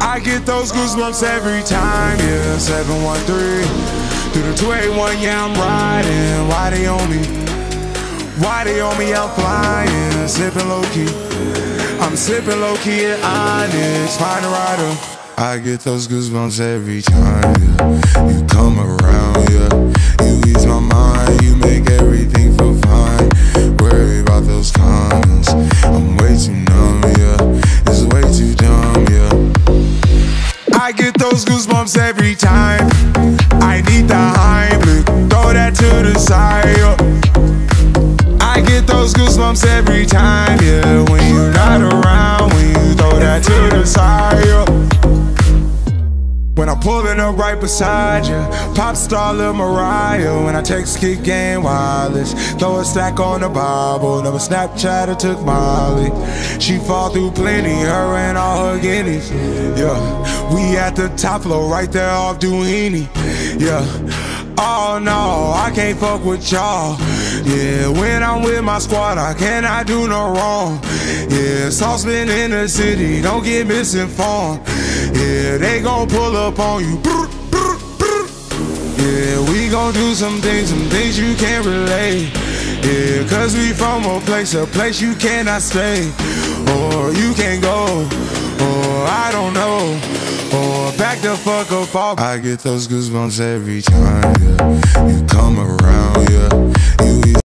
I get those goosebumps every time, yeah. 713 through the 281, yeah, I'm riding. Why they on me? Why they on me? I'm flying, sipping low key. I'm sipping low key at Onyx, find a rider. I get those goosebumps every time, yeah. You come around, yeah. You ease my mind, you make I get those goosebumps every time. I need the Heimlich, throw that to the side. I get those goosebumps every time, When I'm pulling up right beside you, pop star Lil Mariah. When I text kick game wireless, throw a stack on the Bible. Never Snapchat or took Molly. She fall through plenty, her and all her guineas. Yeah, we at the top floor, right there off Doheny. Yeah. Oh no, I can't fuck with y'all. Yeah, when I'm with my squad, I cannot do no wrong. Yeah, saucepan in the city, don't get misinformed. Yeah, they gon' pull up on you. Yeah, we gon' do some things, some things you can't relate. Yeah, cause we from a place, a place you cannot stay. Or you can't go, or I don't know. Or back the fuck up off. I get those goosebumps every time, yeah. You come around, yeah.